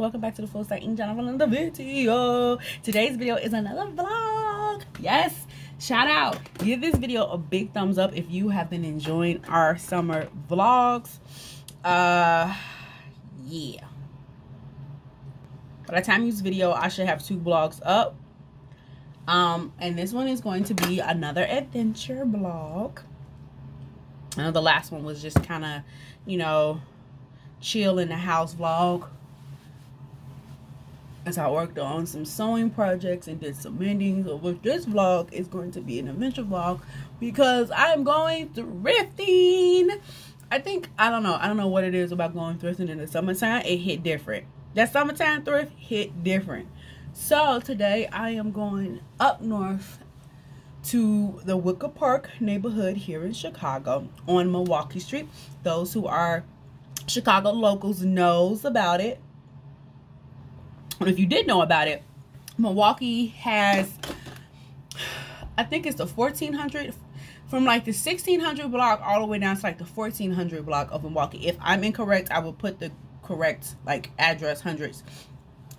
welcome back to the FullStyle Inc channel another video. Today's video is another vlog. Yes shout out. Give this video a big thumbs up if you have been enjoying our summer vlogs. Uh yeah. By the time you use video i should have two vlogs up. Um and this one is going to be another adventure vlog. I know the last one was just kind of you know chill in the house vlog as I worked on some sewing projects and did some mending. So with this vlog is going to be an adventure vlog because I'm going thrifting. I think, I don't know, I don't know what it is about going thrifting in the summertime. It hit different. That summertime thrift hit different. So today I am going up north to the Wicker Park neighborhood here in Chicago on Milwaukee Street. Those who are Chicago locals knows about it if you did know about it, Milwaukee has, I think it's the 1400, from like the 1600 block all the way down to like the 1400 block of Milwaukee. If I'm incorrect, I will put the correct like address hundreds.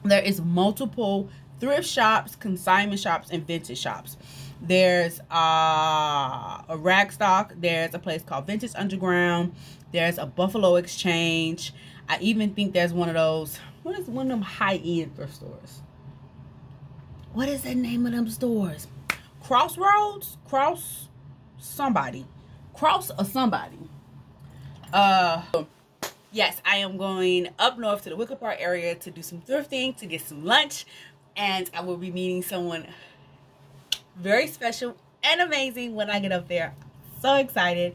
There is multiple thrift shops, consignment shops, and vintage shops. There's uh, a Ragstock. There's a place called Vintage Underground. There's a Buffalo Exchange. I even think there's one of those what is one of them high-end thrift stores? What is the name of them stores? Crossroads? Cross somebody. Cross or somebody. Uh yes, I am going up north to the Wicker Park area to do some thrifting, to get some lunch, and I will be meeting someone very special and amazing when I get up there. So excited.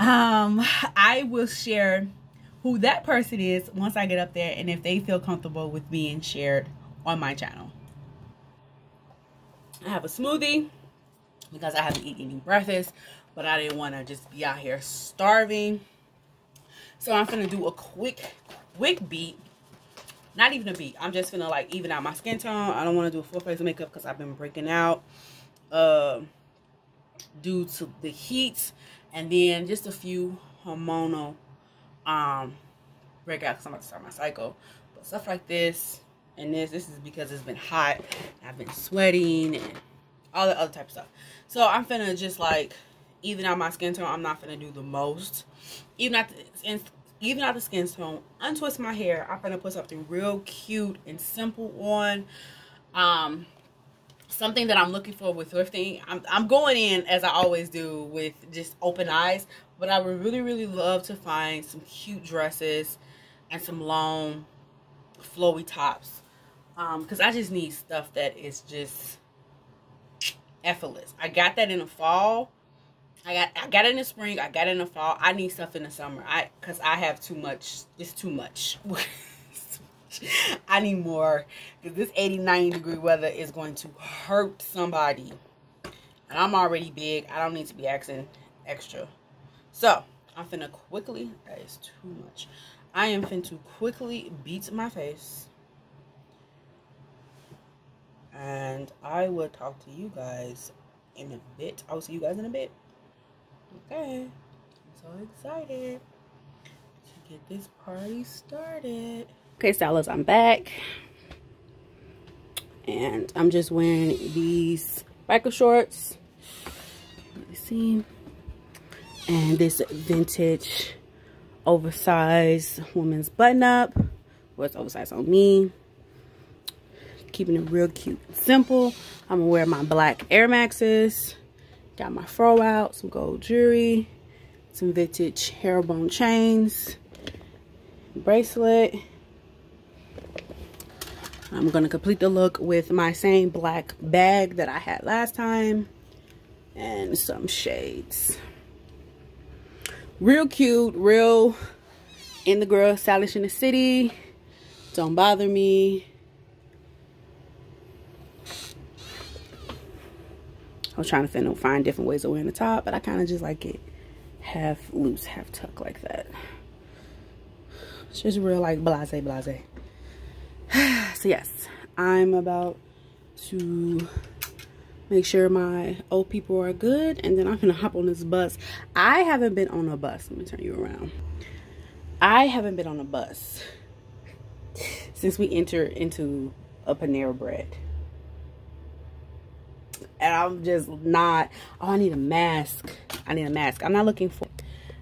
Um, I will share who that person is once I get up there and if they feel comfortable with being shared on my channel. I have a smoothie because I haven't eaten any breakfast, but I didn't want to just be out here starving. So I'm going to do a quick, quick beat. Not even a beat. I'm just going to like even out my skin tone. I don't want to do a full face of makeup because I've been breaking out uh, due to the heat. And then just a few hormonal um break out because I'm about to start my cycle. But stuff like this and this, this is because it's been hot. I've been sweating and all the other type of stuff. So I'm finna just like even out my skin tone. I'm not finna do the most. Even out the even out the skin tone, untwist my hair. I'm gonna put something real cute and simple on. Um, something that I'm looking for with thrifting. I'm, I'm going in as I always do with just open eyes, but I would really, really love to find some cute dresses and some long flowy tops. Because um, I just need stuff that is just effortless. I got that in the fall. I got I got it in the spring. I got it in the fall. I need stuff in the summer. I because I have too much. It's too much. I need more because this 80 90 degree weather is going to hurt somebody. And I'm already big. I don't need to be asking extra. So, I'm finna quickly, that is too much. I am finna quickly beat my face. And I will talk to you guys in a bit. I'll see you guys in a bit. Okay. I'm so excited to get this party started. Okay, Stylers, I'm back. And I'm just wearing these biker shorts. See. And this vintage oversized woman's button up what's oversized on me. Keeping it real cute simple. I'm gonna wear my black air maxes. Got my fro out some gold jewelry some vintage herringbone chains bracelet i'm gonna complete the look with my same black bag that i had last time and some shades real cute, real in the girl, stylish in the city. Don't bother me. I was trying to find different ways of wearing the top, but I kind of just like it half loose, half tuck like that. It's just real like blase, blase. So yes, I'm about to make sure my old people are good and then I'm gonna hop on this bus. I haven't been on a bus. Let me turn you around. I haven't been on a bus since we entered into a Panera Bread. And I'm just not, oh, I need a mask. I need a mask. I'm not looking for,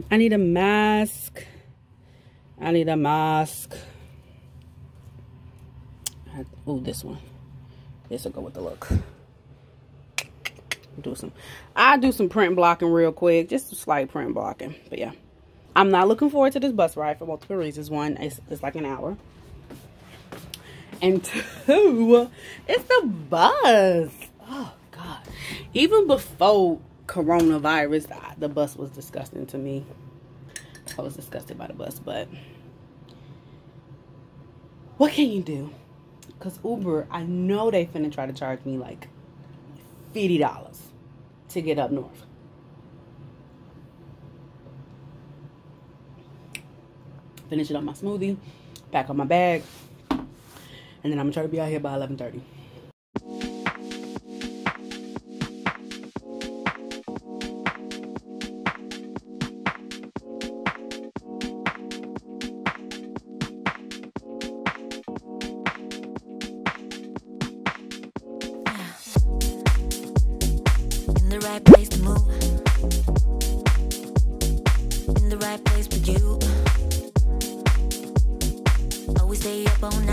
I need a mask. I need a mask. Oh, this one. This will go with the look. Do some, I do some print blocking real quick. Just slight print blocking. But yeah. I'm not looking forward to this bus ride for multiple reasons. One, it's, it's like an hour. And two, it's the bus. Oh, God. Even before coronavirus, the bus was disgusting to me. I was disgusted by the bus, but what can you do? Because Uber, I know they finna try to charge me like $50 to get up north. Finish it up my smoothie, pack up my bag, and then I'm gonna try to be out here by 11:30. the In the right place with you. Always stay up on. night.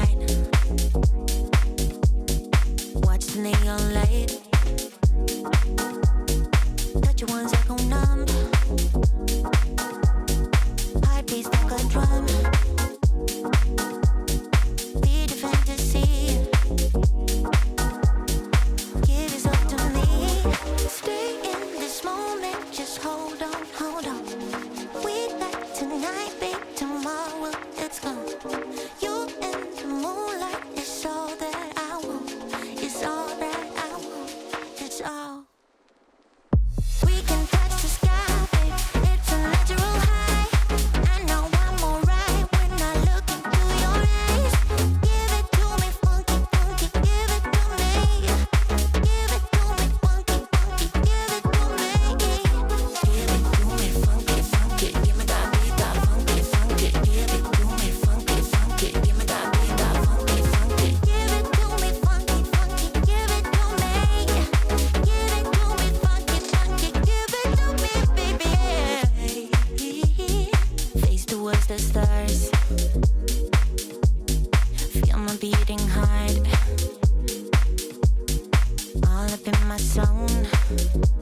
thank you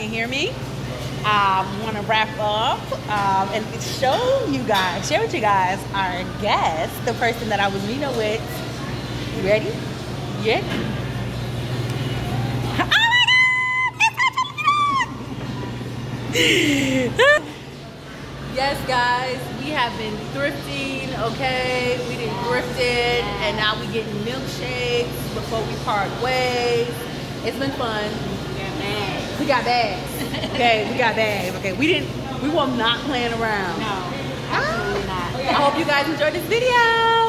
can hear me. I um, want to wrap up um, and show you guys, share with you guys our guest, the person that I was meeting with. You ready? Yeah. yes, guys, we have been thrifting, okay? We did thrifted, and now we getting milkshakes before we part ways. It's been fun. We got bags. okay, we got bags. Okay, we didn't, we were not playing around. No, ah. absolutely not. I hope you guys enjoyed this video.